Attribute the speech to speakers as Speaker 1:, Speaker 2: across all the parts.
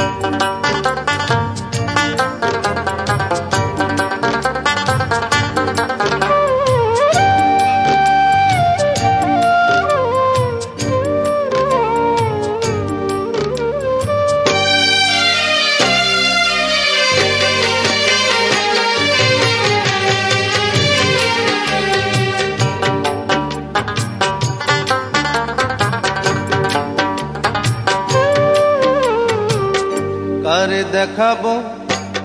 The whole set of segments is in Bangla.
Speaker 1: কার দেখাবো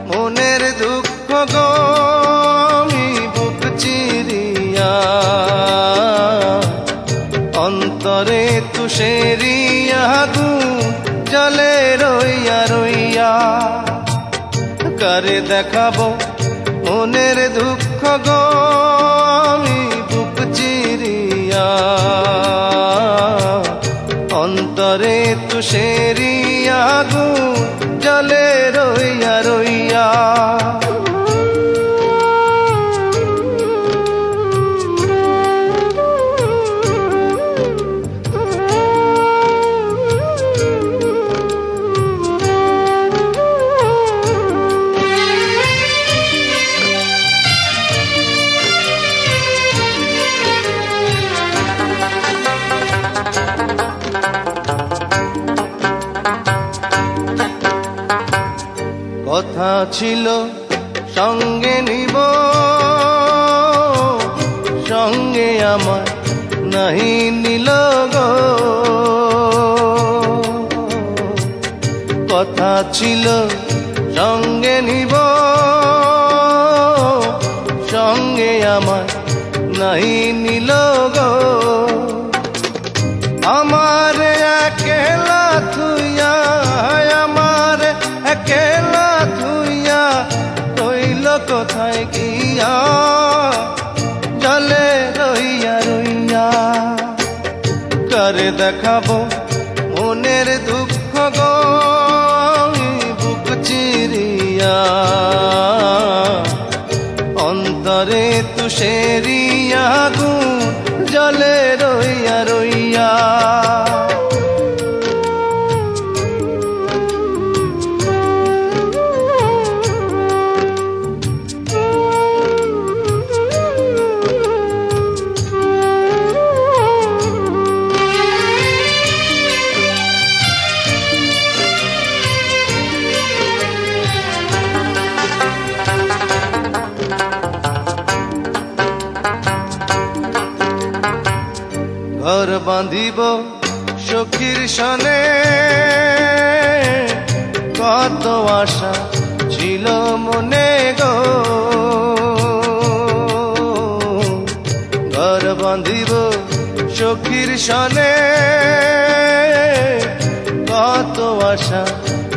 Speaker 1: মনের দুঃখ গো, আমি বুক চিরিয়া। অন্তরে তুষেরিয়া গু জলে রইয়া রইয়া। কারে দেখাবো মনের দুঃখ গো অন্তরে তুষেরিয়া গু জলে রইয়া রইয়া। কথা ছিল, সঙ্গে নিব। সঙ্গে আমার নাহি নিল কথা ছিল, সঙ্গে নিব। সঙ্গে আমার নাহি নিল করে দেখাবো মনের দুঃখ গো বুক চিরিয়া। অন্তরে তুষেরিয়া ঘর বাঁধিব সখীর সনে। কত আশা ছিল মনে গো। ঘর বাঁধিব সখীর সনে। কত আশা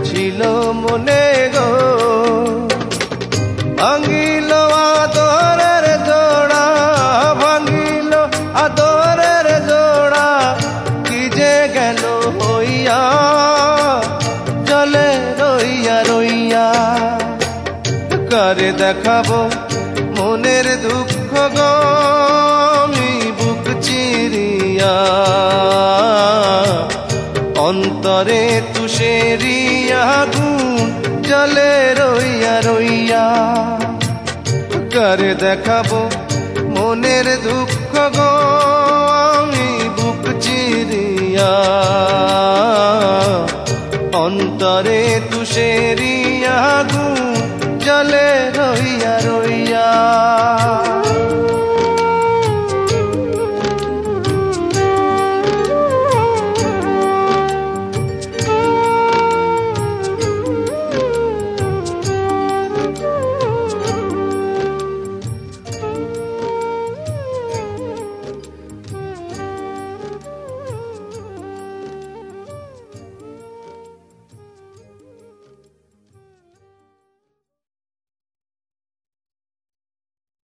Speaker 1: ছিল মনে গো। দেখাবো মনের দুঃখ গো, আমি বুক চিরিয়া। অন্তরে তুষেরিয়া গুণ জলে রইয়া রইয়া। করে দেখাবো মনের দুঃখ গো, আমি বুক চিরিয়া। অন্তরে তুষেরিয়া গুণ জলে